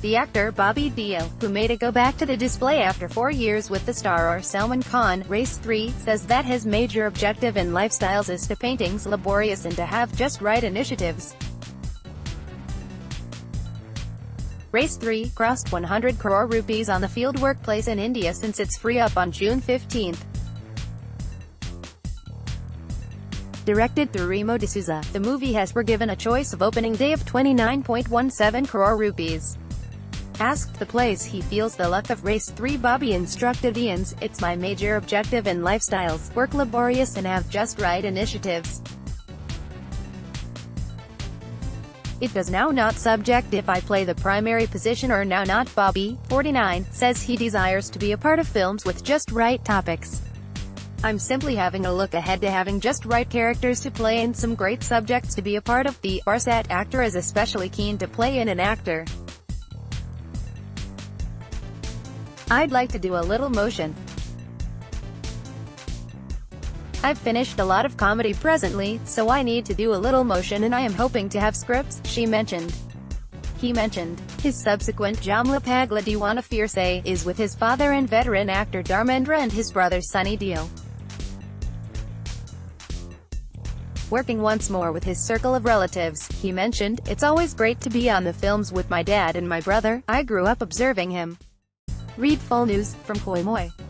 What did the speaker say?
The actor Bobby Deol, who made it go back to the display after four years with the star or Salman Khan, Race 3, says that his major objective in lifestyles is to paintings laborious and to have just right initiatives. Race 3 crossed 100 crore rupees on the field workplace in India since its free up on June 15. Directed through Remo D'Souza, the movie has were given a choice of opening day of 29.17 crore rupees. Asked the place he feels the luck of Race 3 Bobby instructed Ians, It's my major objective in lifestyles, work laborious and have just right initiatives. It does now not subject if I play the primary position or now not Bobby, 49, says he desires to be a part of films with just right topics. I'm simply having a look ahead to having just right characters to play and some great subjects to be a part of. The Barsat actor is especially keen to play in an actor. I'd like to do a little motion. I've finished a lot of comedy presently, so I need to do a little motion and I am hoping to have scripts, she mentioned. He mentioned. His subsequent Yamla Pagla Deewana Phir Se is with his father and veteran actor Dharmendra and his brother Sunny Deol. Working once more with his circle of relatives, he mentioned, It's always great to be on the films with my dad and my brother, I grew up observing him. Read full news, from Koimoi.